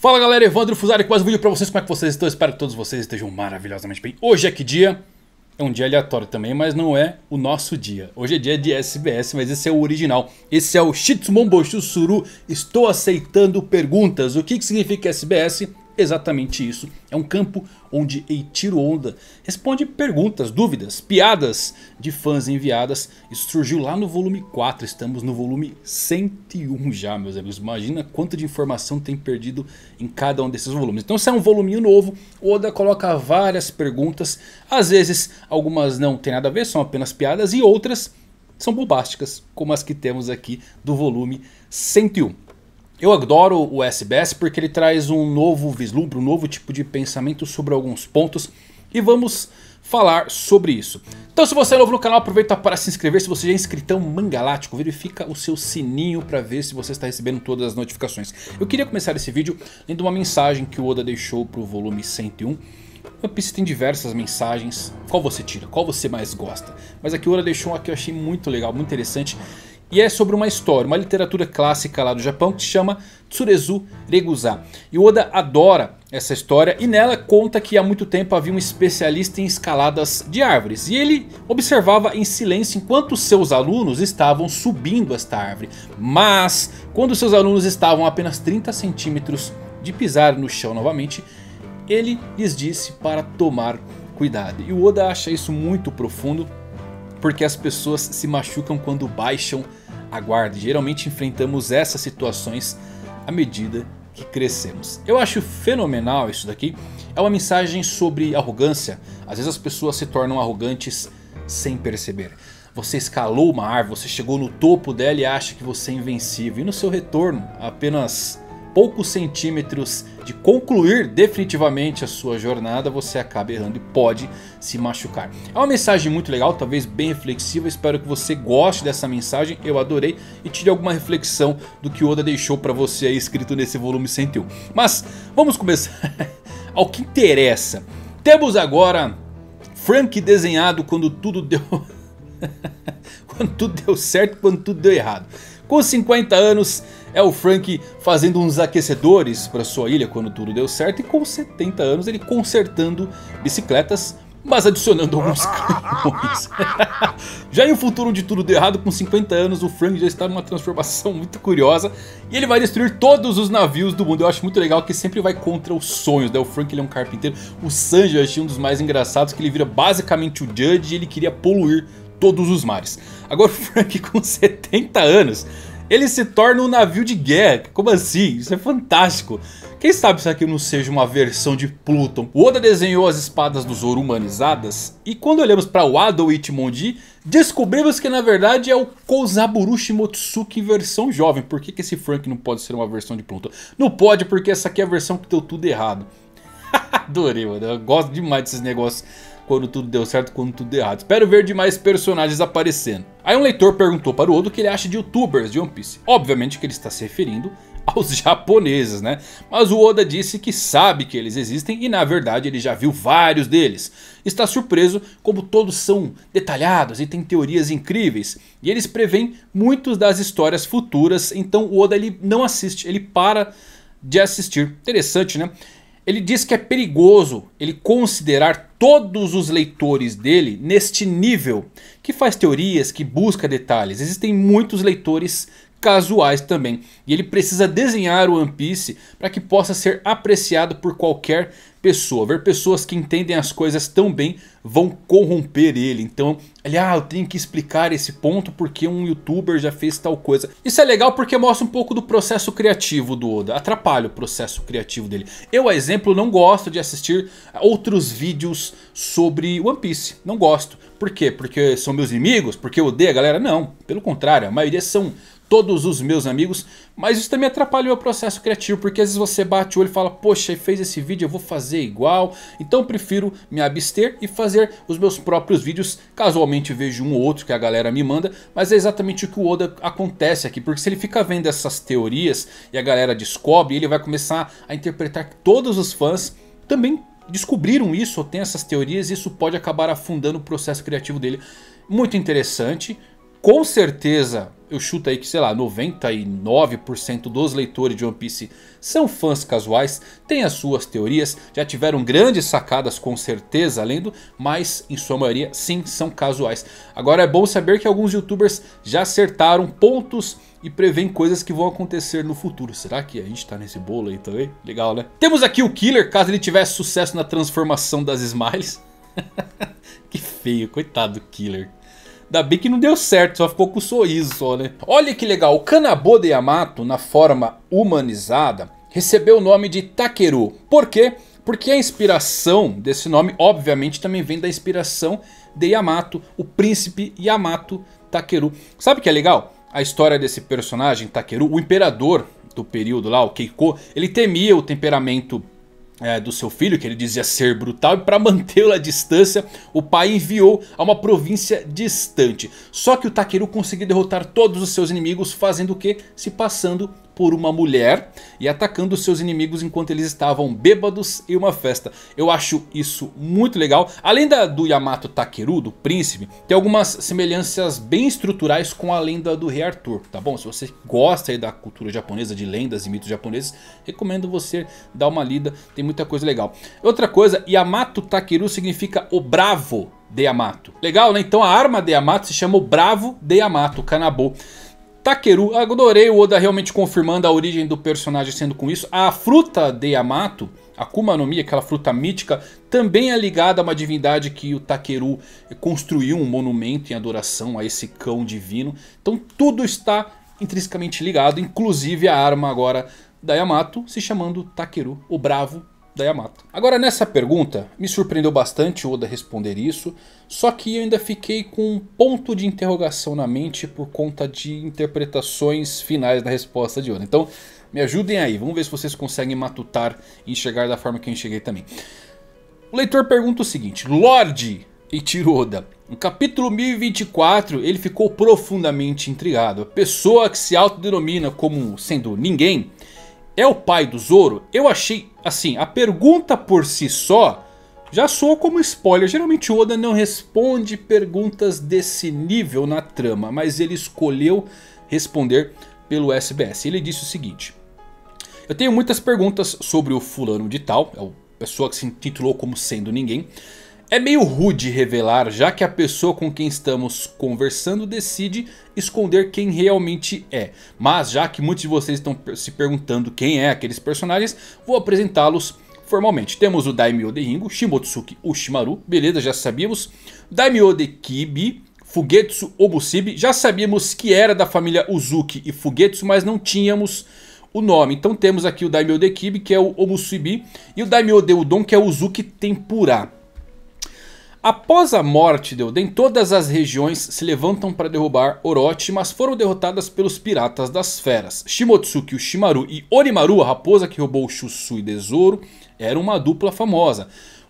Fala galera, Evandro Fusari com mais um vídeo pra vocês, como é que vocês estão? Espero que todos vocês estejam maravilhosamente bem Hoje é que dia? É um dia aleatório também, mas não é o nosso dia Hoje é dia de SBS, mas esse é o original Esse é o Shitsumon Suru Estou aceitando perguntas O que, que significa SBS? Exatamente isso. É um campo onde Eiichiro Onda responde perguntas, dúvidas, piadas de fãs enviadas. Isso surgiu lá no volume 4, estamos no volume 101 já meus amigos. Imagina quanto de informação tem perdido em cada um desses volumes. Então se é um voluminho novo, Oda coloca várias perguntas. Às vezes algumas não tem nada a ver, são apenas piadas e outras são bombásticas, como as que temos aqui do volume 101. Eu adoro o SBS porque ele traz um novo vislumbre, um novo tipo de pensamento sobre alguns pontos. E vamos falar sobre isso. Então se você é novo no canal, aproveita para se inscrever. Se você já é inscritão Mangalático, verifica o seu sininho para ver se você está recebendo todas as notificações. Eu queria começar esse vídeo lendo uma mensagem que o Oda deixou para o volume 101. One Piece tem diversas mensagens, qual você tira, qual você mais gosta. Mas aqui o Oda deixou uma que eu achei muito legal, muito interessante. E é sobre uma história, uma literatura clássica lá do Japão que se chama Tsurezu Reguza. E Oda adora essa história e nela conta que há muito tempo havia um especialista em escaladas de árvores. E ele observava em silêncio enquanto seus alunos estavam subindo esta árvore. Mas quando seus alunos estavam a apenas 30 centímetros de pisar no chão novamente, ele lhes disse para tomar cuidado. E o Oda acha isso muito profundo porque as pessoas se machucam quando baixam Aguarde, geralmente enfrentamos essas situações à medida que crescemos. Eu acho fenomenal isso daqui. É uma mensagem sobre arrogância. Às vezes as pessoas se tornam arrogantes sem perceber. Você escalou uma árvore, você chegou no topo dela e acha que você é invencível. E no seu retorno, apenas poucos centímetros de concluir definitivamente a sua jornada, você acaba errando e pode se machucar. É uma mensagem muito legal, talvez bem reflexiva, espero que você goste dessa mensagem, eu adorei e tire alguma reflexão do que Oda deixou para você aí escrito nesse volume 101. Mas vamos começar ao que interessa. Temos agora Frank desenhado quando tudo deu... quando tudo deu certo quando tudo deu errado. Com 50 anos é o Frank fazendo uns aquecedores para sua ilha quando tudo deu certo. E com 70 anos ele consertando bicicletas mas adicionando alguns canhões. já em um futuro onde tudo deu errado, com 50 anos, o Frank já está numa transformação muito curiosa. E ele vai destruir todos os navios do mundo. Eu acho muito legal que sempre vai contra os sonhos. Né? O Frank ele é um carpinteiro. O Sanji eu achei um dos mais engraçados, que ele vira basicamente o Judge e ele queria poluir todos os mares. Agora o Frank com 70 anos ele se torna um navio de guerra. Como assim? Isso é fantástico. Quem sabe isso aqui não seja uma versão de Pluton. O Oda desenhou as espadas do Zoro humanizadas. E quando olhamos para o Ado Ichimonji, descobrimos que na verdade é o Kozaburu Shimotsuki versão jovem. Por que, que esse Frank não pode ser uma versão de Pluton? Não pode porque essa aqui é a versão que deu tudo errado. Adorei, mano. Eu gosto demais desses negócios quando tudo deu certo, quando tudo deu errado. Espero ver demais personagens aparecendo. Aí um leitor perguntou para o Odo o que ele acha de youtubers de One Piece. Obviamente que ele está se referindo aos japoneses, né? Mas o Oda disse que sabe que eles existem e na verdade ele já viu vários deles. Está surpreso como todos são detalhados e têm teorias incríveis. E eles preveem muitas das histórias futuras, então o Oda ele não assiste, ele para de assistir. Interessante, né? Ele diz que é perigoso ele considerar todos os leitores dele neste nível. Que faz teorias, que busca detalhes. Existem muitos leitores casuais também. E ele precisa desenhar o One Piece para que possa ser apreciado por qualquer pessoa. Ver pessoas que entendem as coisas tão bem vão corromper ele. Então, ele, ah, eu tenho que explicar esse ponto porque um youtuber já fez tal coisa. Isso é legal porque mostra um pouco do processo criativo do Oda. Atrapalha o processo criativo dele. Eu, a exemplo, não gosto de assistir outros vídeos sobre One Piece. Não gosto. Por quê? Porque são meus inimigos? Porque eu odeio a galera? Não. Pelo contrário, a maioria são todos os meus amigos. Mas isso também atrapalha o meu processo criativo. Porque às vezes você bate o olho e fala, poxa, fez esse vídeo, eu vou fazer igual. Então eu prefiro me abster e fazer os meus próprios vídeos. Casualmente vejo um ou outro que a galera me manda. Mas é exatamente o que o Oda acontece aqui. Porque se ele fica vendo essas teorias e a galera descobre, ele vai começar a interpretar que todos os fãs também descobriram isso ou tem essas teorias. E isso pode acabar afundando o processo criativo dele. Muito interessante Com certeza eu chuto aí que, sei lá, 99% dos leitores de One Piece são fãs casuais, têm as suas teorias, já tiveram grandes sacadas com certeza lendo, mas em sua maioria sim são casuais. Agora é bom saber que alguns youtubers já acertaram pontos e prevêem coisas que vão acontecer no futuro. Será que a gente tá nesse bolo aí também? Legal né? Temos aqui o Killer, caso ele tivesse sucesso na transformação das Smiles. que feio, coitado do Killer. Ainda bem que não deu certo, só ficou com um sorriso só, né? Olha que legal, o Kanabo de Yamato, na forma humanizada, recebeu o nome de Takeru. Por quê? Porque a inspiração desse nome, obviamente, também vem da inspiração de Yamato, o príncipe Yamato Takeru. Sabe o que é legal? A história desse personagem, Takeru, o imperador do período lá, o Keiko, ele temia o temperamento é, do seu filho, que ele dizia ser brutal, e para mantê-lo à distância, o pai enviou a uma província distante. Só que o Takeru conseguiu derrotar todos os seus inimigos, fazendo o que? Se passando por uma mulher e atacando seus inimigos enquanto eles estavam bêbados em uma festa. Eu acho isso muito legal. Além da, do Yamato Takeru, do príncipe, tem algumas semelhanças bem estruturais com a lenda do rei Arthur, tá bom? Se você gosta da cultura japonesa, de lendas e mitos japoneses, recomendo você dar uma lida, tem muita coisa legal. Outra coisa, Yamato Takeru significa o bravo de Yamato. Legal, né? Então a arma de Yamato se chama o bravo de Yamato, Kanabo. Takeru, adorei o Oda realmente confirmando a origem do personagem sendo com isso. A fruta de Yamato, a Kuma no Mi, aquela fruta mítica, também é ligada a uma divindade que o Takeru construiu um monumento em adoração a esse cão divino. Então tudo está intrinsecamente ligado, inclusive a arma agora da Yamato se chamando Takeru, o bravo da Yamato. Agora nessa pergunta, me surpreendeu bastante Oda responder isso, só que eu ainda fiquei com um ponto de interrogação na mente por conta de interpretações finais da resposta de Oda. Então me ajudem aí, vamos ver se vocês conseguem matutar e enxergar da forma que eu enxerguei também. O leitor pergunta o seguinte, Lorde Eiichiro Oda, no capítulo 1024 ele ficou profundamente intrigado. A pessoa que se autodenomina como sendo ninguém é o pai do Zoro? Eu achei, assim, a pergunta por si só já soa como spoiler. Geralmente o Oda não responde perguntas desse nível na trama, mas ele escolheu responder pelo SBS. Ele disse o seguinte. Eu tenho muitas perguntas sobre o fulano de tal, é a pessoa que se intitulou como sendo ninguém. É meio rude revelar, já que a pessoa com quem estamos conversando decide esconder quem realmente é. Mas já que muitos de vocês estão se perguntando quem é aqueles personagens, vou apresentá-los formalmente. Temos o Daimyo de Ringo, Shimotsuki Ushimaru, beleza, já sabíamos. Daimyo de Kibi, Fugetsu Obusibi, já sabíamos que era da família Uzuki e Fugetsu, mas não tínhamos o nome. Então temos aqui o Daimyo de Kibi, que é o Obusibi, e o Daimyo de Udon, que é o Uzuki Tempura. Após a morte de Oden, todas as regiões se levantam para derrubar Orochi, mas foram derrotadas pelos piratas das feras. Shimotsuki, o Shimaru e Onimaru, a raposa que roubou Shusui Tesouro, eram uma dupla famosa.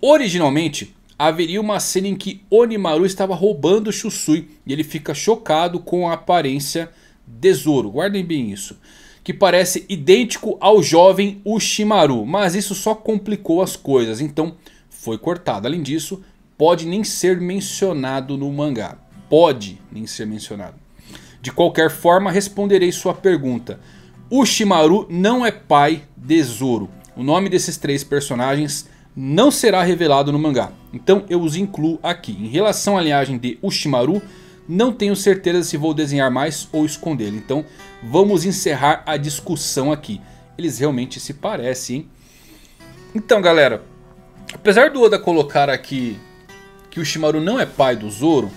Originalmente, haveria uma cena em que Onimaru estava roubando Shusui e ele fica chocado com a aparência de Zoro. Guardem bem isso. Que parece idêntico ao jovem Ushimaru, mas isso só complicou as coisas, então foi cortado. Além disso, pode nem ser mencionado no mangá. Pode nem ser mencionado. De qualquer forma, responderei sua pergunta. Ushimaru não é pai de Zoro. O nome desses três personagens não será revelado no mangá. Então eu os incluo aqui. Em relação à linhagem de Ushimaru, não tenho certeza se vou desenhar mais ou escondê-lo. Então vamos encerrar a discussão aqui. Eles realmente se parecem, hein? Então galera, apesar do Oda colocar aqui que o Shimaru não é pai do Zoro,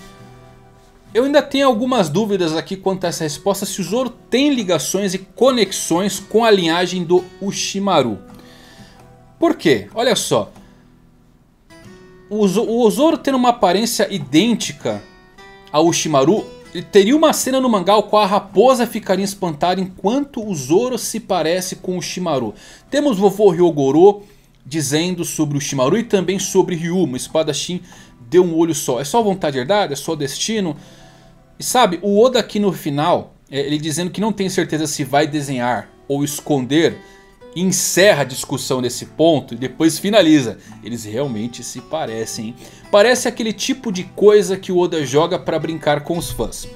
eu ainda tenho algumas dúvidas aqui quanto a essa resposta se o Zoro tem ligações e conexões com a linhagem do Ushimaru. Por quê? Olha só. O Zoro tendo uma aparência idêntica ao Ushimaru, teria uma cena no mangá qual a raposa ficaria espantada enquanto o Zoro se parece com o Shimaru. Temos vovô Ryogoro dizendo sobre o Shimaru e também sobre Ryu, uma espadachim deu um olho só. É só vontade herdada? É só destino? E sabe, o Oda aqui no final, é, ele dizendo que não tem certeza se vai desenhar ou esconder, encerra a discussão nesse ponto e depois finaliza. Eles realmente se parecem. Parece aquele tipo de coisa que o Oda joga para brincar com os fãs.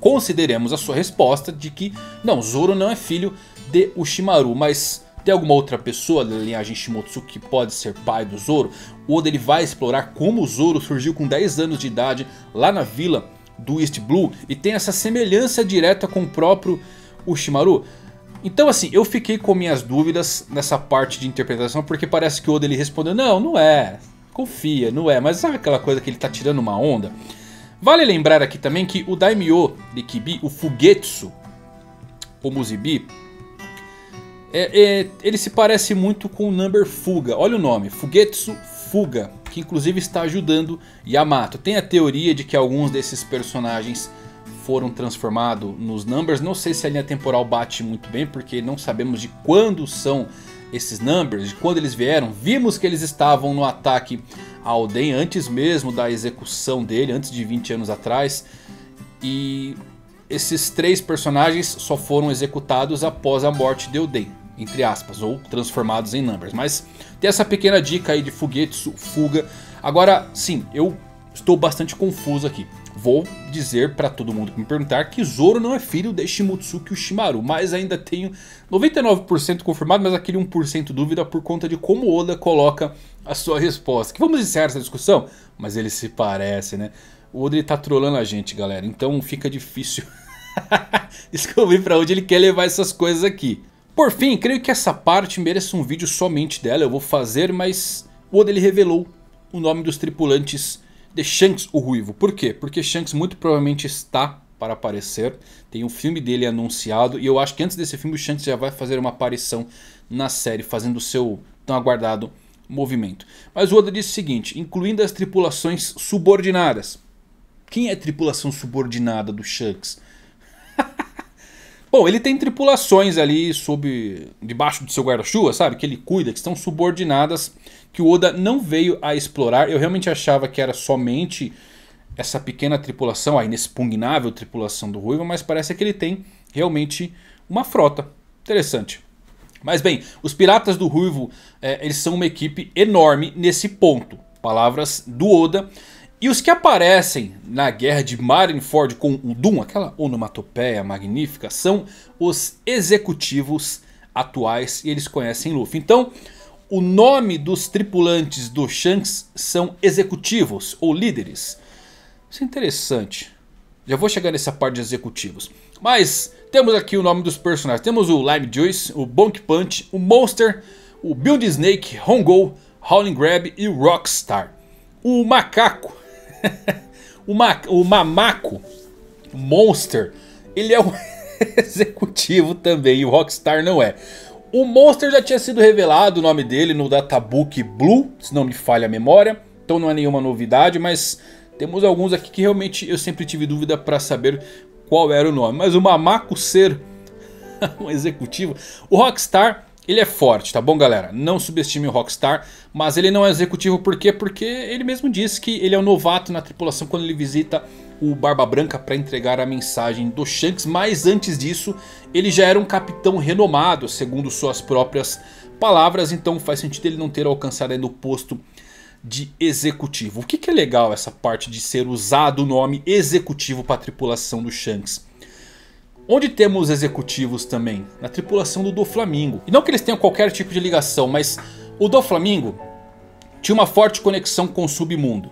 consideremos a sua resposta de que não, Zoro não é filho de Ushimaru, mas tem alguma outra pessoa da linhagem Shimotsuki que pode ser pai do Zoro? Oda ele vai explorar como o Zoro surgiu com 10 anos de idade lá na vila do East Blue e tem essa semelhança direta com o próprio Ushimaru. Então assim, eu fiquei com minhas dúvidas nessa parte de interpretação porque parece que o Oda ele respondeu não, não é, confia, não é, mas sabe aquela coisa que ele tá tirando uma onda? Vale lembrar aqui também que o Daimyo de Kibi, o Fugetsu, o Muzibi, é, é, ele se parece muito com o Number Fuga. Olha o nome, Fugetsu Fuga, que inclusive está ajudando Yamato. Tem a teoria de que alguns desses personagens foram transformados nos Numbers. Não sei se a linha temporal bate muito bem, porque não sabemos de quando são esses Numbers, de quando eles vieram. Vimos que eles estavam no ataque ao Den antes mesmo da execução dele, antes de 20 anos atrás. E esses três personagens só foram executados após a morte de Oden, entre aspas, ou transformados em Numbers. Mas tem essa pequena dica aí de Fugetsu, fuga. Agora, sim, eu estou bastante confuso aqui. Vou dizer para todo mundo que me perguntar que Zoro não é filho de Shimotsuki Ushimaru. Mas ainda tenho 99% confirmado, mas aquele 1% dúvida por conta de como Oda coloca a sua resposta. Que vamos encerrar essa discussão? Mas ele se parece, né? O Oda tá trolando a gente, galera. Então fica difícil descobrir para onde ele quer levar essas coisas aqui. Por fim, creio que essa parte mereça um vídeo somente dela. Eu vou fazer, mas o Oda ele revelou o nome dos tripulantes de Shanks o Ruivo. Por quê? Porque Shanks muito provavelmente está para aparecer. Tem um filme dele anunciado. E eu acho que antes desse filme o Shanks já vai fazer uma aparição na série. Fazendo o seu tão aguardado movimento. Mas o Oda disse o seguinte. Incluindo as tripulações subordinadas. Quem é a tripulação subordinada do Shanks? Bom, ele tem tripulações ali sob debaixo do seu guarda-chuva, sabe? Que ele cuida, que estão subordinadas, que o Oda não veio a explorar. Eu realmente achava que era somente essa pequena tripulação, a inexpugnável tripulação do Ruivo, mas parece que ele tem realmente uma frota. Interessante. Mas bem, os Piratas do Ruivo, é, eles são uma equipe enorme nesse ponto. Palavras do Oda. E os que aparecem na guerra de Marineford com o Doom, aquela onomatopeia magnífica, são os executivos atuais e eles conhecem Luffy. Então, o nome dos tripulantes do Shanks são executivos ou líderes. Isso é interessante. Já vou chegar nessa parte de executivos. Mas temos aqui o nome dos personagens. Temos o Lime Juice, o Bonk Punch, o Monster, o Build Snake, Hongo, Howling Grab e o Rockstar. O macaco o, ma o Mamaco Monster, ele é um executivo também, e o Rockstar não é. O Monster já tinha sido revelado o nome dele no Databook Blue, se não me falha a memória. Então não é nenhuma novidade, mas temos alguns aqui que realmente eu sempre tive dúvida para saber qual era o nome. Mas o Mamaco ser um executivo... O Rockstar ele é forte, tá bom galera? Não subestime o Rockstar, mas ele não é executivo por quê? Porque ele mesmo disse que ele é um novato na tripulação quando ele visita o Barba Branca para entregar a mensagem do Shanks. Mas antes disso, ele já era um capitão renomado, segundo suas próprias palavras. Então faz sentido ele não ter alcançado ainda o posto de executivo. O que, que é legal essa parte de ser usado o nome executivo para a tripulação do Shanks? Onde temos executivos também? Na tripulação do Doflamingo. E não que eles tenham qualquer tipo de ligação, mas o Doflamingo tinha uma forte conexão com o submundo.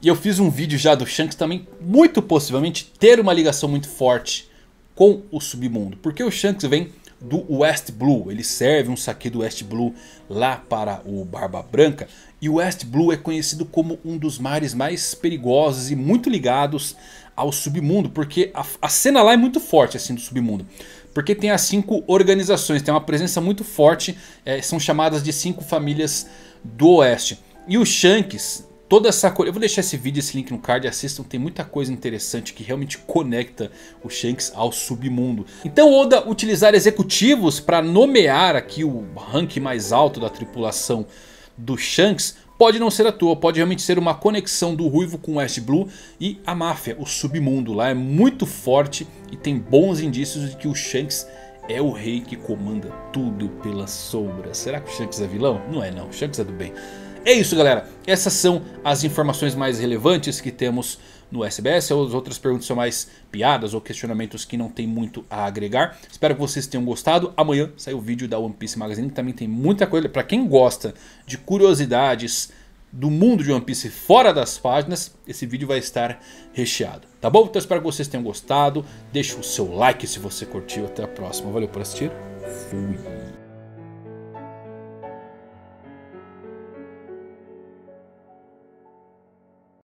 E eu fiz um vídeo já do Shanks também, muito possivelmente, ter uma ligação muito forte com o submundo. Porque o Shanks vem do West Blue, ele serve um saque do West Blue lá para o Barba Branca. E o West Blue é conhecido como um dos mares mais perigosos e muito ligados ao submundo, porque a, a cena lá é muito forte assim do submundo. Porque tem as cinco organizações, tem uma presença muito forte, é, são chamadas de cinco famílias do oeste. E o Shanks, toda essa coisa, eu vou deixar esse vídeo, esse link no card, assistam, tem muita coisa interessante que realmente conecta o Shanks ao submundo. Então Oda utilizar executivos para nomear aqui o rank mais alto da tripulação do Shanks Pode não ser à toa, pode realmente ser uma conexão do Ruivo com West Blue e a máfia, o submundo lá é muito forte e tem bons indícios de que o Shanks é o rei que comanda tudo pelas sombras. Será que o Shanks é vilão? Não é não, o Shanks é do bem. É isso galera, essas são as informações mais relevantes que temos no SBS. As outras perguntas são mais piadas ou questionamentos que não tem muito a agregar. Espero que vocês tenham gostado. Amanhã sai o vídeo da One Piece Magazine que também tem muita coisa. Para quem gosta de curiosidades do mundo de One Piece fora das páginas, esse vídeo vai estar recheado. Tá bom? Então espero que vocês tenham gostado. Deixa o seu like se você curtiu. Até a próxima. Valeu por assistir. Fui.